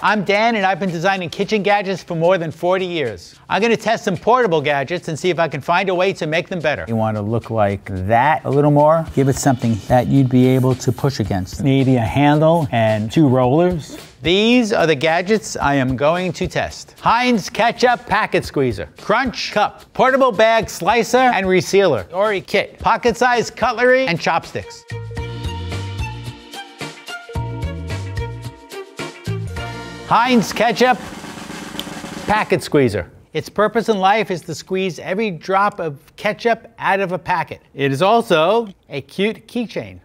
I'm Dan and I've been designing kitchen gadgets for more than 40 years. I'm gonna test some portable gadgets and see if I can find a way to make them better. You wanna look like that a little more. Give it something that you'd be able to push against. Maybe a handle and two rollers. These are the gadgets I am going to test. Heinz Ketchup Packet Squeezer, Crunch Cup, Portable Bag Slicer and Resealer, Ori Kit, Pocket Size Cutlery and Chopsticks. Heinz Ketchup Packet Squeezer. Its purpose in life is to squeeze every drop of ketchup out of a packet. It is also a cute keychain.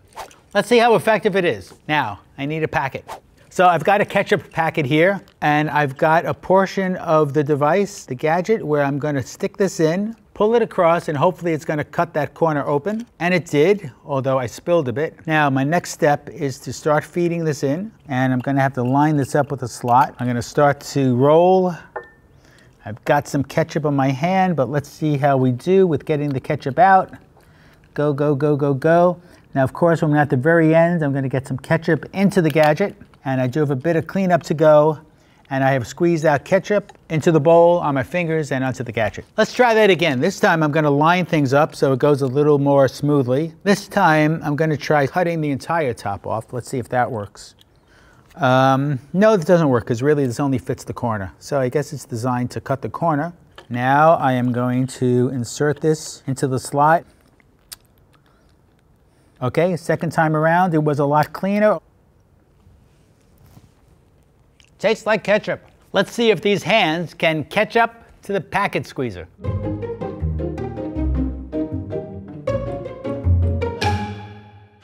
Let's see how effective it is. Now, I need a packet. So I've got a ketchup packet here, and I've got a portion of the device, the gadget, where I'm gonna stick this in, pull it across, and hopefully it's gonna cut that corner open. And it did, although I spilled a bit. Now, my next step is to start feeding this in, and I'm gonna have to line this up with a slot. I'm gonna start to roll. I've got some ketchup on my hand, but let's see how we do with getting the ketchup out. Go, go, go, go, go. Now, of course, when I'm at the very end, I'm gonna get some ketchup into the gadget and I do have a bit of cleanup to go and I have squeezed out ketchup into the bowl on my fingers and onto the gadget. Let's try that again. This time I'm gonna line things up so it goes a little more smoothly. This time I'm gonna try cutting the entire top off. Let's see if that works. Um, no, this doesn't work because really this only fits the corner. So I guess it's designed to cut the corner. Now I am going to insert this into the slot. Okay, second time around, it was a lot cleaner. Tastes like ketchup. Let's see if these hands can catch up to the packet squeezer.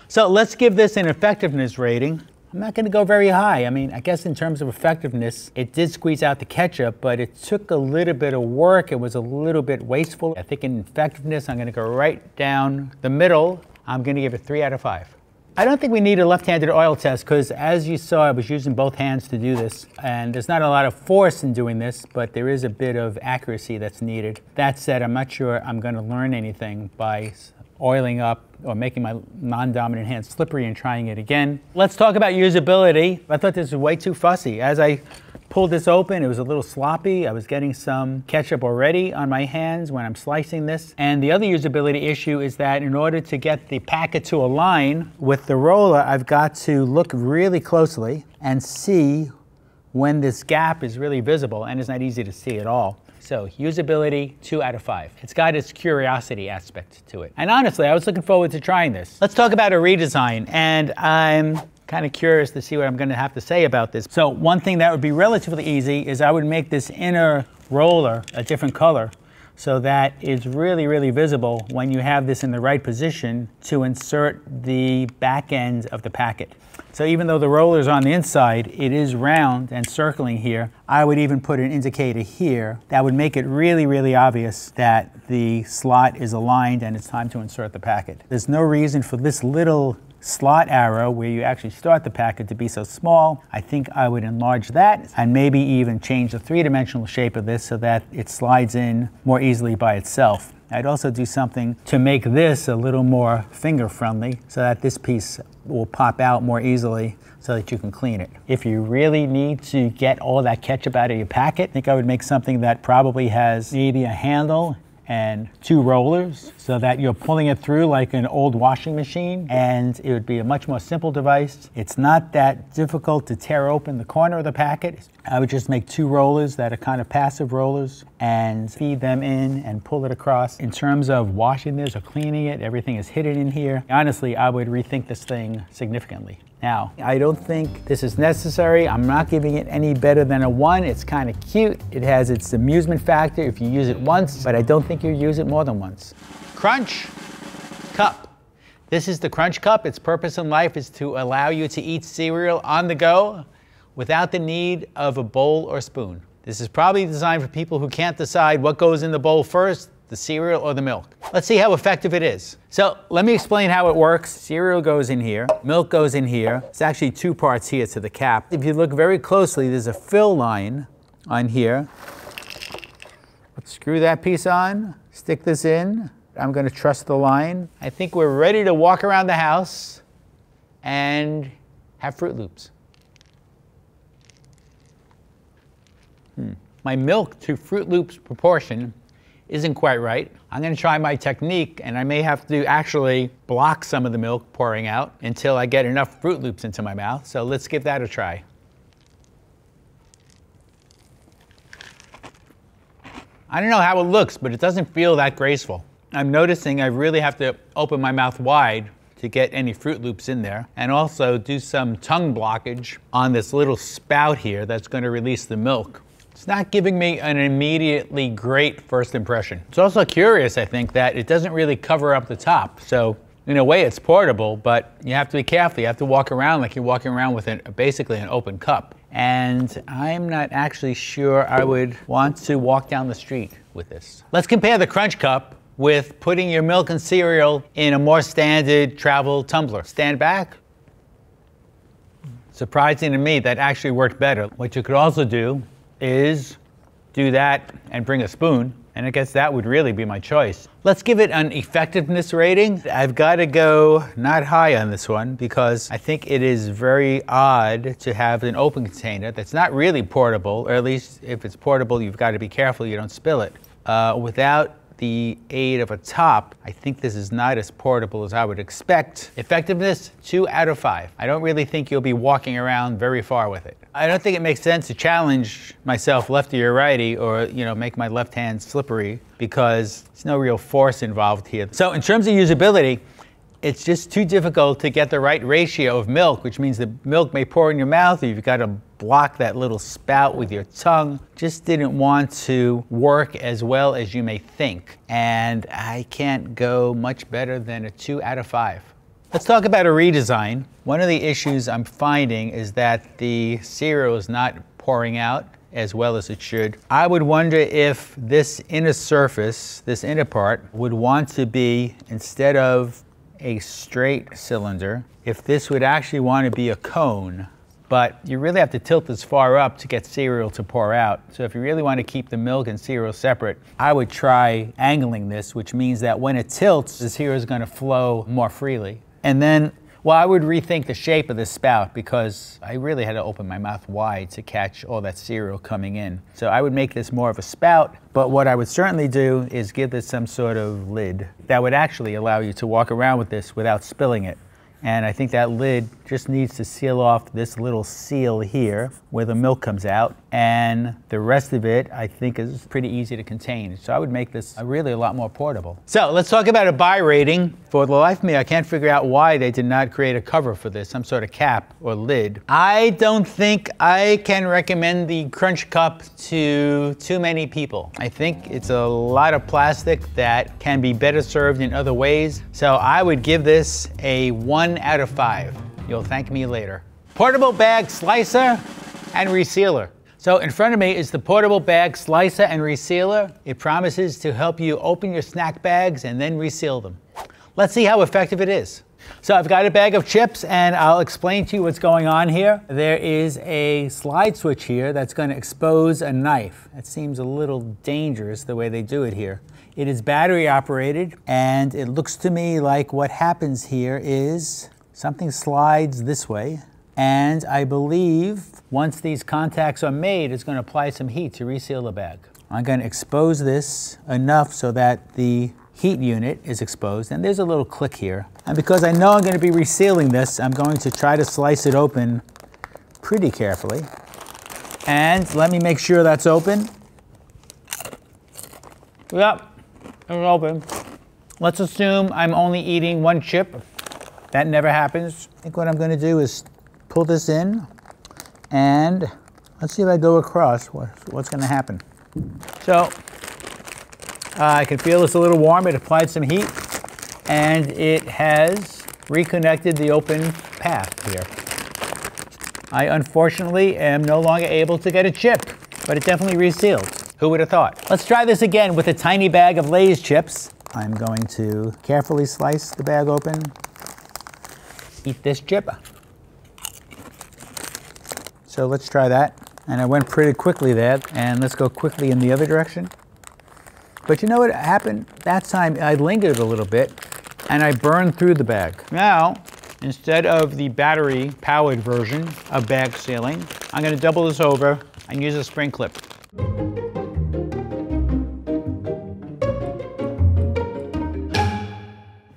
So let's give this an effectiveness rating. I'm not gonna go very high. I mean, I guess in terms of effectiveness, it did squeeze out the ketchup, but it took a little bit of work. It was a little bit wasteful. I think in effectiveness, I'm gonna go right down the middle. I'm gonna give it three out of five. I don't think we need a left-handed oil test because as you saw, I was using both hands to do this. And there's not a lot of force in doing this, but there is a bit of accuracy that's needed. That said, I'm not sure I'm gonna learn anything by oiling up or making my non-dominant hand slippery and trying it again. Let's talk about usability. I thought this was way too fussy. As I pulled this open, it was a little sloppy. I was getting some ketchup already on my hands when I'm slicing this. And the other usability issue is that in order to get the packet to align with the roller, I've got to look really closely and see when this gap is really visible and it's not easy to see at all. So usability, two out of five. It's got its curiosity aspect to it. And honestly, I was looking forward to trying this. Let's talk about a redesign. And I'm kind of curious to see what I'm going to have to say about this. So one thing that would be relatively easy is I would make this inner roller a different color so that it's really, really visible when you have this in the right position to insert the back end of the packet. So even though the roller is on the inside, it is round and circling here. I would even put an indicator here that would make it really, really obvious that the slot is aligned and it's time to insert the packet. There's no reason for this little slot arrow where you actually start the packet to be so small. I think I would enlarge that and maybe even change the three-dimensional shape of this so that it slides in more easily by itself. I'd also do something to make this a little more finger friendly so that this piece will pop out more easily so that you can clean it. If you really need to get all that ketchup out of your packet, I think I would make something that probably has maybe a handle and two rollers so that you're pulling it through like an old washing machine and it would be a much more simple device. It's not that difficult to tear open the corner of the packet. I would just make two rollers that are kind of passive rollers and feed them in and pull it across. In terms of washing this or cleaning it, everything is hidden in here. Honestly, I would rethink this thing significantly. Now, I don't think this is necessary. I'm not giving it any better than a one. It's kind of cute. It has its amusement factor if you use it once, but I don't think you use it more than once. Crunch Cup. This is the Crunch Cup. Its purpose in life is to allow you to eat cereal on the go without the need of a bowl or spoon. This is probably designed for people who can't decide what goes in the bowl first, the cereal or the milk. Let's see how effective it is. So let me explain how it works. Cereal goes in here, milk goes in here. It's actually two parts here to the cap. If you look very closely, there's a fill line on here. Let's screw that piece on, stick this in. I'm gonna trust the line. I think we're ready to walk around the house and have Froot Loops. Hmm. My milk to Froot Loops proportion isn't quite right. I'm gonna try my technique and I may have to actually block some of the milk pouring out until I get enough Froot Loops into my mouth. So let's give that a try. I don't know how it looks, but it doesn't feel that graceful. I'm noticing I really have to open my mouth wide to get any Froot Loops in there and also do some tongue blockage on this little spout here that's going to release the milk. It's not giving me an immediately great first impression. It's also curious, I think, that it doesn't really cover up the top. So in a way, it's portable, but you have to be careful. You have to walk around like you're walking around with an, basically an open cup. And I'm not actually sure I would want to walk down the street with this. Let's compare the Crunch Cup with putting your milk and cereal in a more standard travel tumbler. Stand back. Surprising to me, that actually worked better. What you could also do is do that and bring a spoon. And I guess that would really be my choice. Let's give it an effectiveness rating. I've got to go not high on this one because I think it is very odd to have an open container that's not really portable, or at least if it's portable, you've got to be careful you don't spill it, uh, without the aid of a top, I think this is not as portable as I would expect. Effectiveness, two out of five. I don't really think you'll be walking around very far with it. I don't think it makes sense to challenge myself lefty or righty or, you know, make my left hand slippery because there's no real force involved here. So in terms of usability, it's just too difficult to get the right ratio of milk, which means the milk may pour in your mouth or you've got to block that little spout with your tongue. Just didn't want to work as well as you may think. And I can't go much better than a two out of five. Let's talk about a redesign. One of the issues I'm finding is that the cereal is not pouring out as well as it should. I would wonder if this inner surface, this inner part, would want to be, instead of a straight cylinder, if this would actually want to be a cone, but you really have to tilt this far up to get cereal to pour out. So if you really want to keep the milk and cereal separate, I would try angling this, which means that when it tilts, the cereal is going to flow more freely. And then well, I would rethink the shape of the spout because I really had to open my mouth wide to catch all that cereal coming in. So I would make this more of a spout, but what I would certainly do is give this some sort of lid that would actually allow you to walk around with this without spilling it. And I think that lid just needs to seal off this little seal here where the milk comes out. And the rest of it, I think, is pretty easy to contain. So I would make this really a lot more portable. So let's talk about a buy rating. For the life of me, I can't figure out why they did not create a cover for this, some sort of cap or lid. I don't think I can recommend the Crunch Cup to too many people. I think it's a lot of plastic that can be better served in other ways. So I would give this a one out of five. You'll thank me later. Portable bag slicer and resealer. So in front of me is the portable bag slicer and resealer. It promises to help you open your snack bags and then reseal them. Let's see how effective it is. So I've got a bag of chips and I'll explain to you what's going on here. There is a slide switch here that's going to expose a knife. That seems a little dangerous the way they do it here. It is battery operated and it looks to me like what happens here is something slides this way and I believe once these contacts are made, it's going to apply some heat to reseal the bag. I'm going to expose this enough so that the heat unit is exposed, and there's a little click here. And because I know I'm going to be resealing this, I'm going to try to slice it open pretty carefully. And let me make sure that's open. Yep, it's open. Let's assume I'm only eating one chip. That never happens. I think what I'm going to do is pull this in and let's see if I go across what's going to happen. So uh, I can feel it's a little warm. It applied some heat, and it has reconnected the open path here. I unfortunately am no longer able to get a chip, but it definitely resealed. Who would have thought? Let's try this again with a tiny bag of Lay's chips. I'm going to carefully slice the bag open. Eat this chip. So let's try that. And I went pretty quickly there, and let's go quickly in the other direction. But you know what happened? That time I lingered a little bit and I burned through the bag. Now, instead of the battery powered version of bag sealing, I'm gonna double this over and use a spring clip.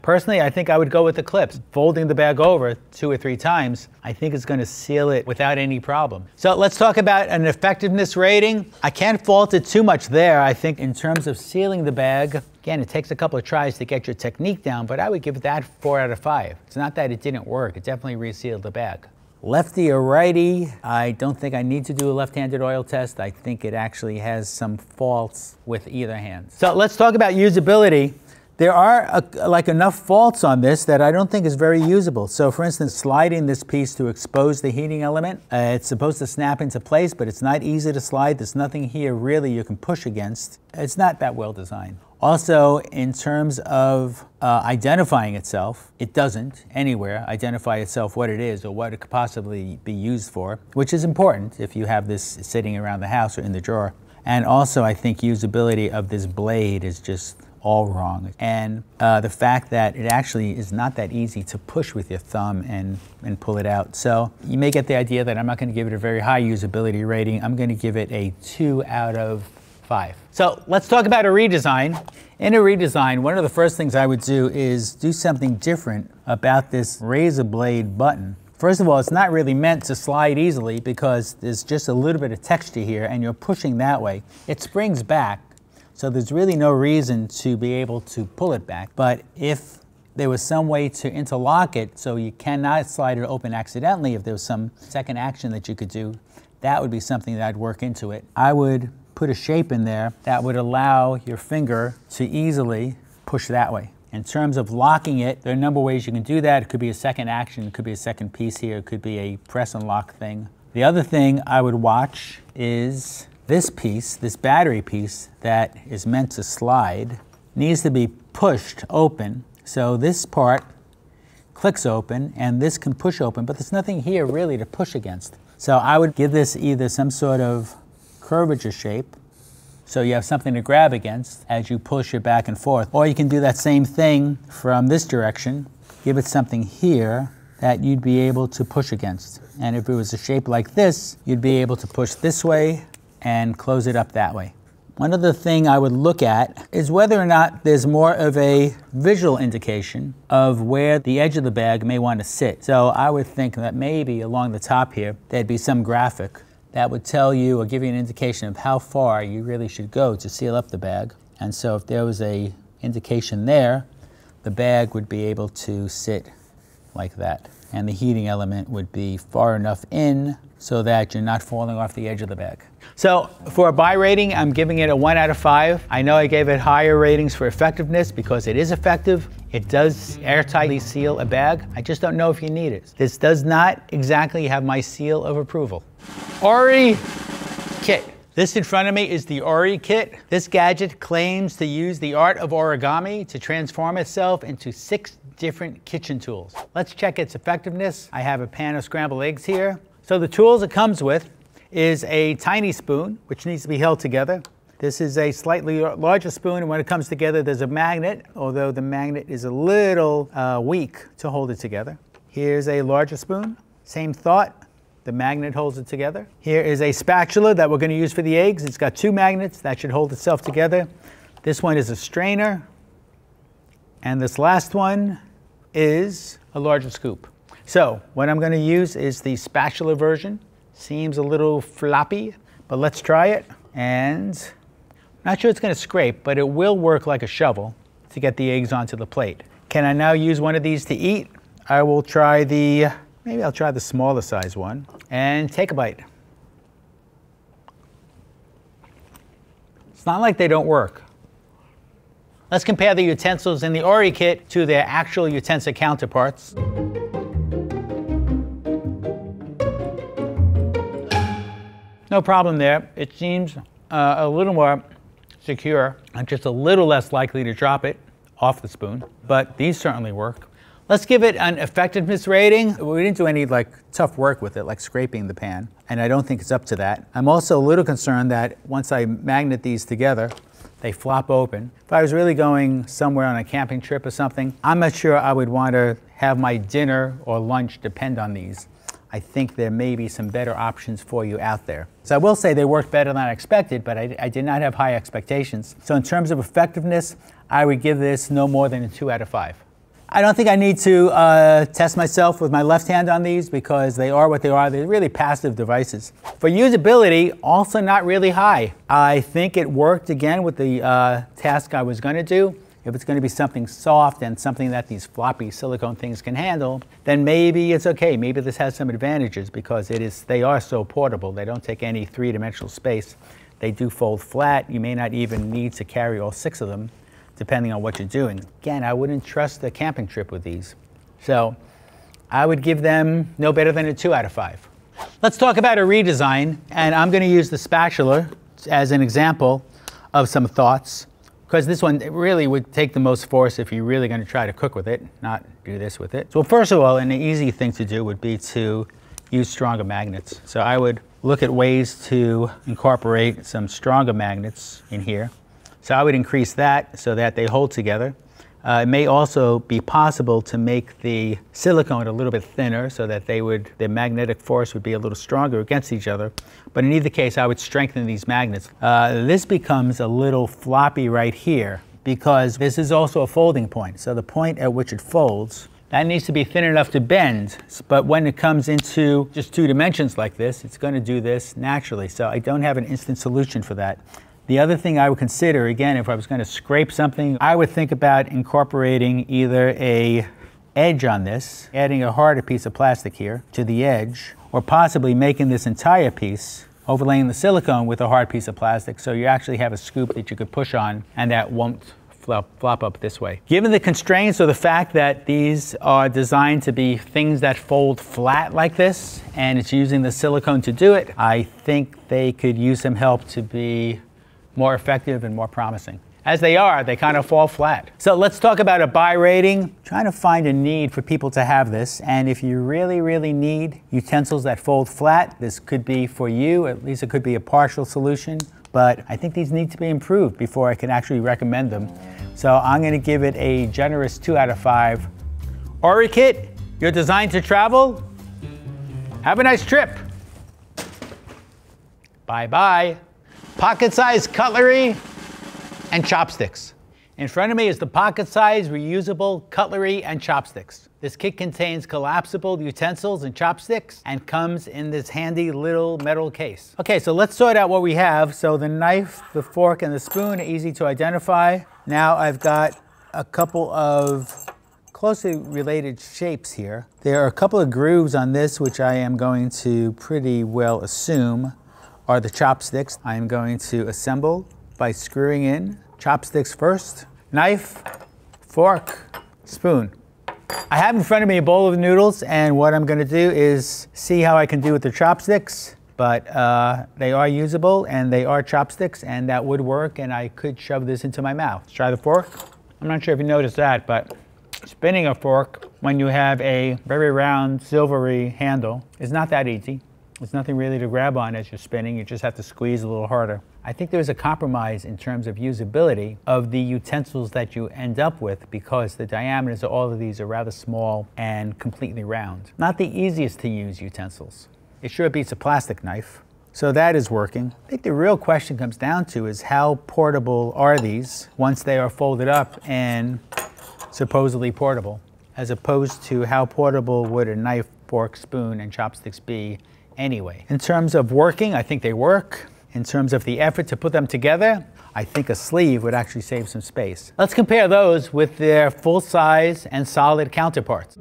Personally, I think I would go with the clips. Folding the bag over two or three times, I think is going to seal it without any problem. So let's talk about an effectiveness rating. I can't fault it too much there. I think in terms of sealing the bag, again, it takes a couple of tries to get your technique down, but I would give that four out of five. It's not that it didn't work. It definitely resealed the bag. Lefty or righty, I don't think I need to do a left-handed oil test. I think it actually has some faults with either hand. So let's talk about usability. There are a, like enough faults on this that I don't think is very usable. So for instance, sliding this piece to expose the heating element, uh, it's supposed to snap into place, but it's not easy to slide. There's nothing here really you can push against. It's not that well designed. Also, in terms of uh, identifying itself, it doesn't anywhere identify itself what it is or what it could possibly be used for, which is important if you have this sitting around the house or in the drawer. And also, I think usability of this blade is just all wrong. And uh, the fact that it actually is not that easy to push with your thumb and, and pull it out. So you may get the idea that I'm not going to give it a very high usability rating. I'm going to give it a 2 out of 5. So let's talk about a redesign. In a redesign, one of the first things I would do is do something different about this razor blade button. First of all, it's not really meant to slide easily because there's just a little bit of texture here and you're pushing that way. It springs back so there's really no reason to be able to pull it back. But if there was some way to interlock it so you cannot slide it open accidentally, if there was some second action that you could do, that would be something that I'd work into it. I would put a shape in there that would allow your finger to easily push that way. In terms of locking it, there are a number of ways you can do that. It could be a second action, it could be a second piece here, it could be a press and lock thing. The other thing I would watch is this piece, this battery piece that is meant to slide, needs to be pushed open. So this part clicks open and this can push open, but there's nothing here really to push against. So I would give this either some sort of curvature shape so you have something to grab against as you push it back and forth. Or you can do that same thing from this direction, give it something here that you'd be able to push against. And if it was a shape like this, you'd be able to push this way and close it up that way. One other thing I would look at is whether or not there's more of a visual indication of where the edge of the bag may want to sit. So I would think that maybe along the top here, there'd be some graphic that would tell you or give you an indication of how far you really should go to seal up the bag. And so if there was a indication there, the bag would be able to sit like that. And the heating element would be far enough in so that you're not falling off the edge of the bag. So for a buy rating, I'm giving it a one out of five. I know I gave it higher ratings for effectiveness because it is effective. It does airtightly seal a bag. I just don't know if you need it. This does not exactly have my seal of approval. Ori kit. This in front of me is the Ori kit. This gadget claims to use the art of origami to transform itself into six different kitchen tools. Let's check its effectiveness. I have a pan of scrambled eggs here. So the tools it comes with is a tiny spoon, which needs to be held together. This is a slightly larger spoon, and when it comes together, there's a magnet, although the magnet is a little uh, weak to hold it together. Here's a larger spoon, same thought, the magnet holds it together. Here is a spatula that we're going to use for the eggs. It's got two magnets that should hold itself together. This one is a strainer, and this last one is a larger scoop. So what I'm going to use is the spatula version. Seems a little floppy, but let's try it. And not sure it's going to scrape, but it will work like a shovel to get the eggs onto the plate. Can I now use one of these to eat? I will try the, maybe I'll try the smaller size one and take a bite. It's not like they don't work. Let's compare the utensils in the Ori kit to their actual utensil counterparts. No problem there. It seems uh, a little more secure and just a little less likely to drop it off the spoon, but these certainly work. Let's give it an effectiveness rating. We didn't do any like tough work with it, like scraping the pan, and I don't think it's up to that. I'm also a little concerned that once I magnet these together, they flop open. If I was really going somewhere on a camping trip or something, I'm not sure I would want to have my dinner or lunch depend on these. I think there may be some better options for you out there. So I will say they worked better than I expected, but I, I did not have high expectations. So in terms of effectiveness, I would give this no more than a two out of five. I don't think I need to uh, test myself with my left hand on these because they are what they are. They're really passive devices. For usability, also not really high. I think it worked again with the uh, task I was going to do. If it's going to be something soft and something that these floppy silicone things can handle, then maybe it's okay. Maybe this has some advantages because it is, they are so portable. They don't take any three-dimensional space. They do fold flat. You may not even need to carry all six of them depending on what you're doing. Again, I wouldn't trust a camping trip with these. So I would give them no better than a two out of five. Let's talk about a redesign, and I'm gonna use the spatula as an example of some thoughts, because this one really would take the most force if you're really gonna try to cook with it, not do this with it. So first of all, an easy thing to do would be to use stronger magnets. So I would look at ways to incorporate some stronger magnets in here. So I would increase that so that they hold together. Uh, it may also be possible to make the silicone a little bit thinner so that they would, the magnetic force would be a little stronger against each other. But in either case, I would strengthen these magnets. Uh, this becomes a little floppy right here because this is also a folding point. So the point at which it folds, that needs to be thin enough to bend. But when it comes into just two dimensions like this, it's going to do this naturally. So I don't have an instant solution for that. The other thing I would consider, again, if I was going to scrape something, I would think about incorporating either a edge on this, adding a harder piece of plastic here to the edge, or possibly making this entire piece, overlaying the silicone with a hard piece of plastic so you actually have a scoop that you could push on and that won't flop, flop up this way. Given the constraints or the fact that these are designed to be things that fold flat like this, and it's using the silicone to do it, I think they could use some help to be more effective and more promising. As they are, they kind of fall flat. So let's talk about a buy rating. Trying to find a need for people to have this. And if you really, really need utensils that fold flat, this could be for you. At least it could be a partial solution. But I think these need to be improved before I can actually recommend them. So I'm going to give it a generous 2 out of 5. Orikit, you're designed to travel. Have a nice trip. Bye-bye pocket-sized cutlery, and chopsticks. In front of me is the pocket-sized reusable cutlery and chopsticks. This kit contains collapsible utensils and chopsticks and comes in this handy little metal case. Okay, so let's sort out what we have. So the knife, the fork, and the spoon are easy to identify. Now I've got a couple of closely related shapes here. There are a couple of grooves on this which I am going to pretty well assume are the chopsticks. I am going to assemble by screwing in chopsticks first, knife, fork, spoon. I have in front of me a bowl of noodles and what I'm gonna do is see how I can do with the chopsticks, but uh, they are usable and they are chopsticks and that would work and I could shove this into my mouth. Let's try the fork. I'm not sure if you noticed that, but spinning a fork when you have a very round silvery handle is not that easy. There's nothing really to grab on as you're spinning. You just have to squeeze a little harder. I think there's a compromise in terms of usability of the utensils that you end up with because the diameters of all of these are rather small and completely round. Not the easiest to use utensils. It sure beats a plastic knife. So that is working. I think the real question comes down to is how portable are these once they are folded up and supposedly portable, as opposed to how portable would a knife, fork, spoon, and chopsticks be anyway. In terms of working, I think they work. In terms of the effort to put them together, I think a sleeve would actually save some space. Let's compare those with their full size and solid counterparts.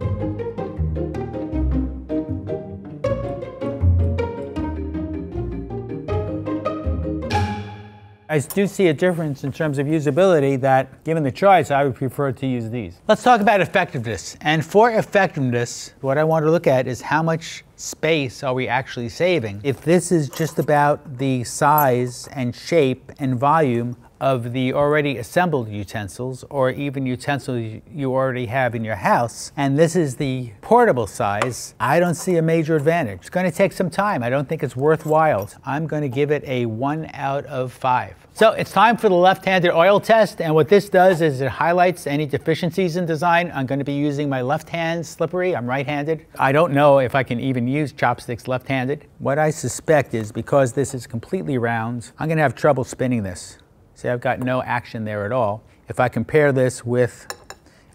I do see a difference in terms of usability that, given the choice, I would prefer to use these. Let's talk about effectiveness. And for effectiveness, what I want to look at is how much space are we actually saving? If this is just about the size and shape and volume of the already assembled utensils or even utensils you already have in your house, and this is the portable size, I don't see a major advantage. It's going to take some time. I don't think it's worthwhile. I'm going to give it a one out of five. So it's time for the left-handed oil test, and what this does is it highlights any deficiencies in design. I'm going to be using my left hand slippery. I'm right-handed. I don't know if I can even use chopsticks left-handed. What I suspect is because this is completely round, I'm going to have trouble spinning this. See, I've got no action there at all. If I compare this with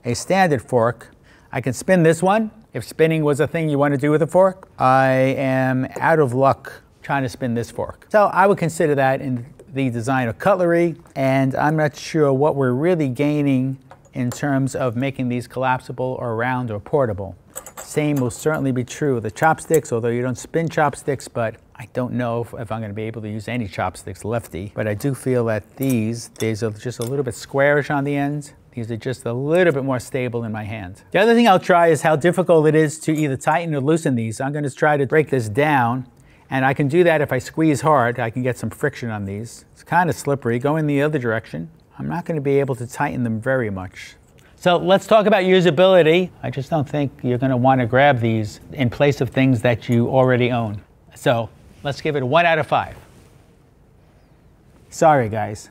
a standard fork, I can spin this one. If spinning was a thing you want to do with a fork, I am out of luck trying to spin this fork. So I would consider that in the design of cutlery, and I'm not sure what we're really gaining in terms of making these collapsible or round or portable. Same will certainly be true of the chopsticks, although you don't spin chopsticks, but I don't know if, if I'm going to be able to use any chopsticks lefty. But I do feel that these, these are just a little bit squarish on the ends. These are just a little bit more stable in my hand. The other thing I'll try is how difficult it is to either tighten or loosen these. I'm going to try to break this down and I can do that if I squeeze hard. I can get some friction on these. It's kind of slippery. Go in the other direction. I'm not going to be able to tighten them very much. So let's talk about usability. I just don't think you're going to want to grab these in place of things that you already own. So let's give it a one out of five. Sorry, guys.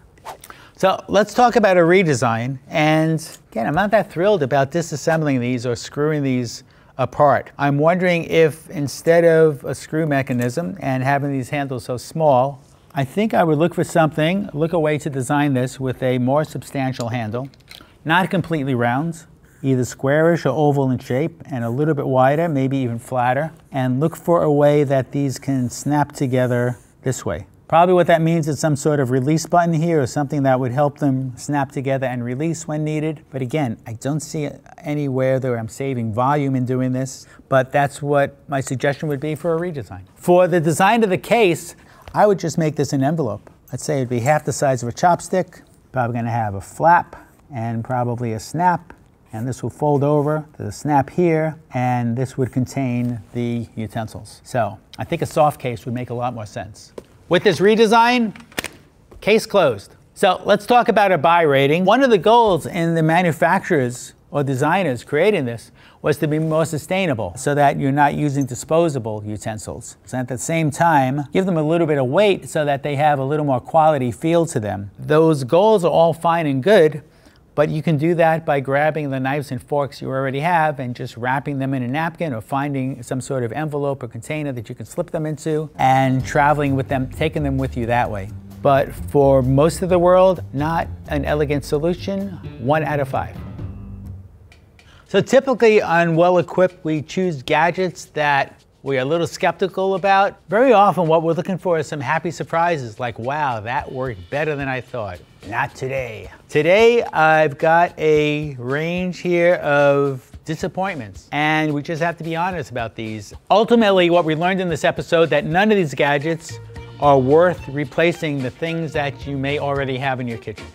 So let's talk about a redesign. And again, I'm not that thrilled about disassembling these or screwing these apart. I'm wondering if instead of a screw mechanism and having these handles so small, I think I would look for something, look a way to design this with a more substantial handle, not completely round, either squarish or oval in shape and a little bit wider, maybe even flatter, and look for a way that these can snap together this way. Probably what that means is some sort of release button here or something that would help them snap together and release when needed. But again, I don't see anywhere that I'm saving volume in doing this, but that's what my suggestion would be for a redesign. For the design of the case, I would just make this an envelope. Let's say it'd be half the size of a chopstick, probably gonna have a flap and probably a snap and this will fold over to the snap here, and this would contain the utensils. So I think a soft case would make a lot more sense. With this redesign, case closed. So let's talk about a buy rating. One of the goals in the manufacturers or designers creating this was to be more sustainable so that you're not using disposable utensils. So at the same time, give them a little bit of weight so that they have a little more quality feel to them. Those goals are all fine and good, but you can do that by grabbing the knives and forks you already have and just wrapping them in a napkin or finding some sort of envelope or container that you can slip them into and traveling with them, taking them with you that way. But for most of the world, not an elegant solution, one out of five. So typically on Well Equipped, we choose gadgets that we are a little skeptical about. Very often what we're looking for is some happy surprises like, wow, that worked better than I thought. Not today. Today I've got a range here of disappointments and we just have to be honest about these. Ultimately what we learned in this episode that none of these gadgets are worth replacing the things that you may already have in your kitchen.